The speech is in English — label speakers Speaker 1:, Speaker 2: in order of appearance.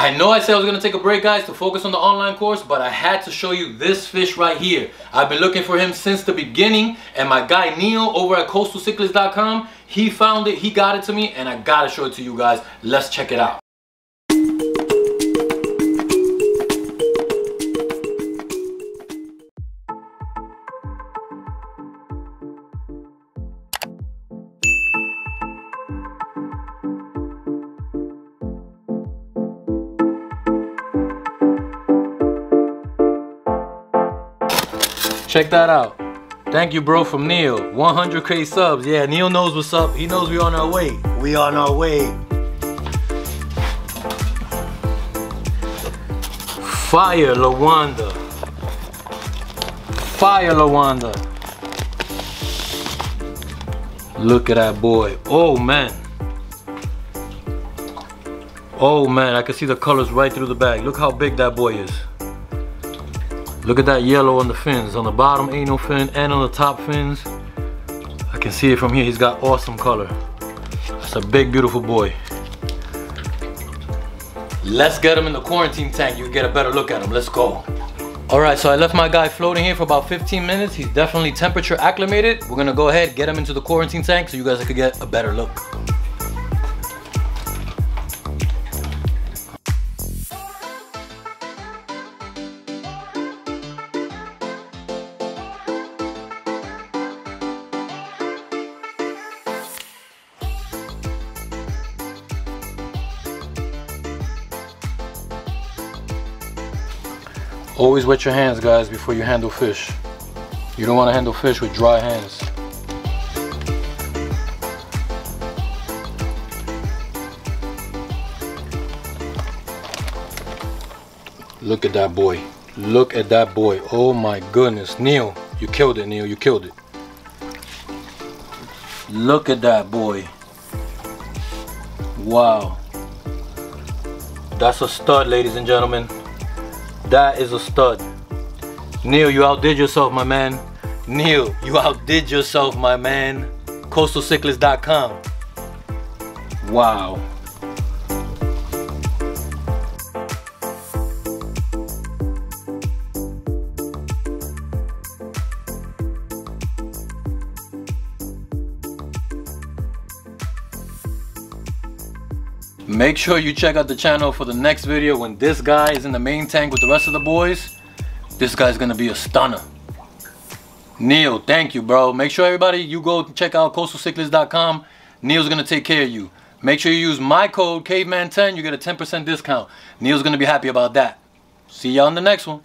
Speaker 1: I know I said I was gonna take a break guys to focus on the online course, but I had to show you this fish right here. I've been looking for him since the beginning and my guy Neil over at coastalcichlids.com, he found it, he got it to me and I gotta show it to you guys. Let's check it out. Check that out. Thank you, bro, from Neil. 100k subs. Yeah, Neil knows what's up. He knows we're on our way. We on our way. Fire Lawanda. Fire Lawanda. Look at that boy. Oh, man. Oh, man. I can see the colors right through the bag. Look how big that boy is. Look at that yellow on the fins. On the bottom no fin and on the top fins. I can see it from here. He's got awesome color. That's a big, beautiful boy. Let's get him in the quarantine tank. You get a better look at him. Let's go. All right, so I left my guy floating here for about 15 minutes. He's definitely temperature acclimated. We're gonna go ahead, get him into the quarantine tank so you guys could get a better look. Always wet your hands, guys, before you handle fish. You don't want to handle fish with dry hands. Look at that boy. Look at that boy. Oh my goodness. Neil, you killed it, Neil. You killed it. Look at that boy. Wow. That's a stud, ladies and gentlemen. That is a stud. Neil, you outdid yourself, my man. Neil, you outdid yourself, my man. CoastalCichlids.com. Wow. Make sure you check out the channel for the next video when this guy is in the main tank with the rest of the boys. This guy's gonna be a stunner. Neil, thank you, bro. Make sure everybody, you go check out coastalcichlids.com. Neil's gonna take care of you. Make sure you use my code, Kaveman10, you get a 10% discount. Neil's gonna be happy about that. See y'all in the next one.